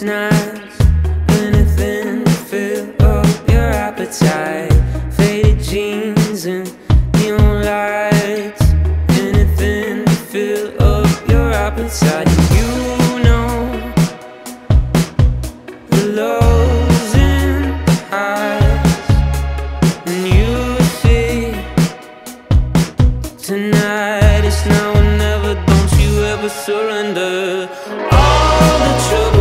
sleepless nights Anything to fill up your appetite. Faded jeans and neon lights Anything to fill up your appetite. You know the lows and highs And you see tonight. Is now or never. Don't you ever surrender. All the trouble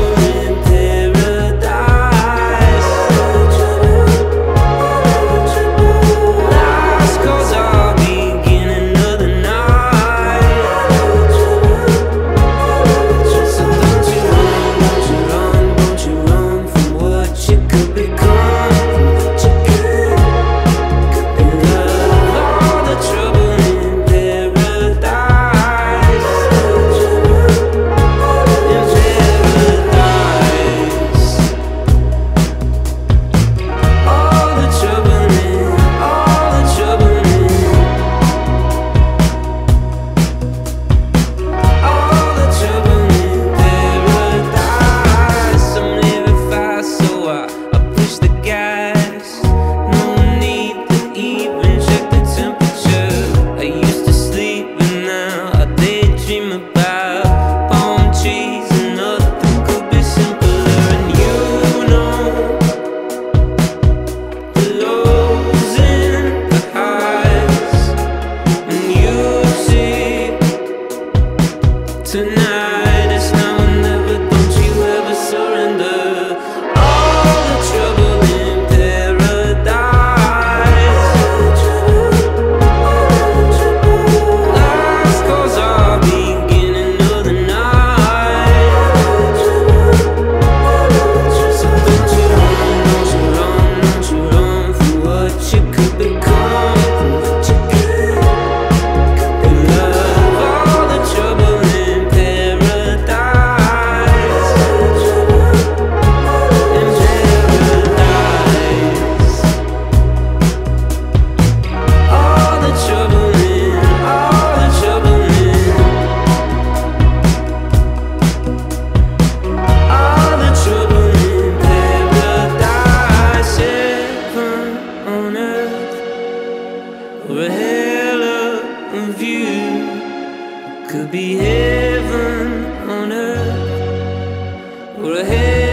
could be heaven on earth or a heaven.